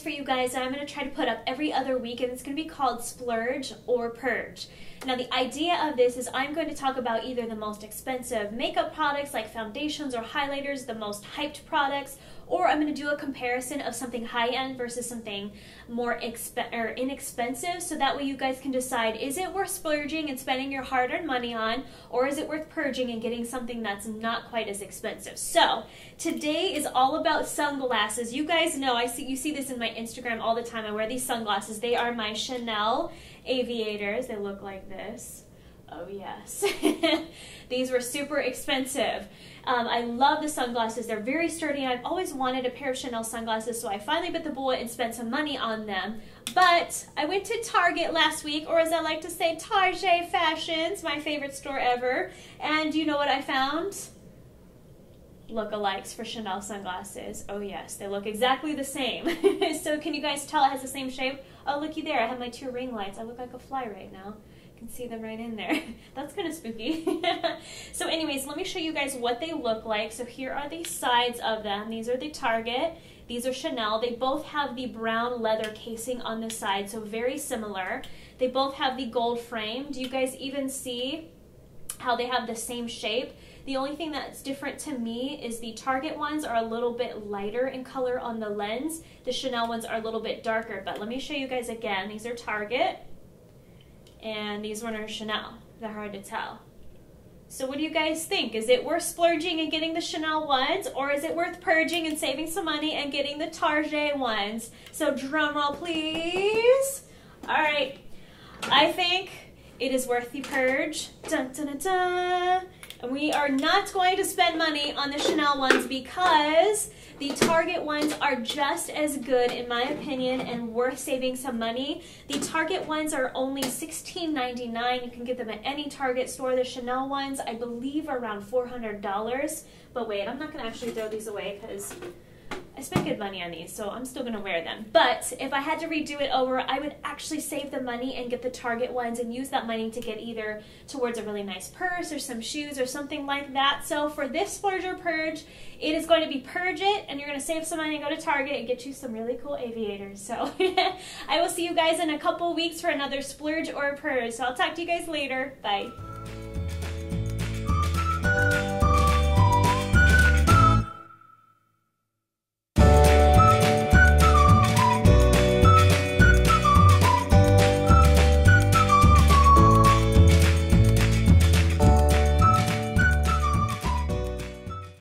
you guys that I'm going to try to put up every other week, and it's going to be called Splurge or Purge. Now, the idea of this is I'm going to talk about either the most expensive makeup products like foundations or highlighters, the most hyped products, or I'm going to do a comparison of something high end versus something more exp- or inexpensive so that way you guys can decide is it worth splurging and spending your hard earned money on, or is it worth purging and getting something that's not quite as expensive? So, today is all about sunglasses. You guys know, I see you see this in my Instagram all the time. I wear these sunglasses. They are my Chanel aviators. They look like this. Oh, yes. These were super expensive. Um, I love the sunglasses. They're very sturdy. I've always wanted a pair of Chanel sunglasses, so I finally bit the bullet and spent some money on them. But I went to Target last week, or as I like to say, Target Fashions, my favorite store ever. And you know what I found? Lookalikes for Chanel sunglasses. Oh yes, they look exactly the same. so can you guys tell it has the same shape? Oh looky there, I have my two ring lights. I look like a fly right now You can see them right in there. That's kind of spooky. so anyways, let me show you guys what they look like. So here are the sides of them. These are the Target. These are Chanel. They both have the brown leather casing on the side, so very similar. They both have the gold frame. Do you guys even see how they have the same shape? The only thing that's different to me is the Target ones are a little bit lighter in color on the lens. The Chanel ones are a little bit darker, but let me show you guys again. These are Target and these one are Chanel. They're hard to tell. So what do you guys think? Is it worth splurging and getting the Chanel ones, or is it worth purging and saving some money and getting the Target ones? So drum roll, please. All right, I think it is worth the purge. Dun, dun, dun. And we are not going to spend money on the Chanel ones because the Target ones are just as good, in my opinion, and worth saving some money. The Target ones are only $16.99. You can get them at any Target store. The Chanel ones, I believe, are around $400. But wait, I'm not going to actually throw these away because I spent good money on these, so I'm still to wear them. But if I had to redo it over, I would actually save the money and get the Target ones and use that money to get either towards a really nice purse or some shoes or something like that. So for this splurge or purge, it is going to be purge it, and you're to save some money and go to Target and get you some really cool aviators. So I will see you guys in a couple weeks for another splurge or purge. So I'll talk to you guys later. Bye.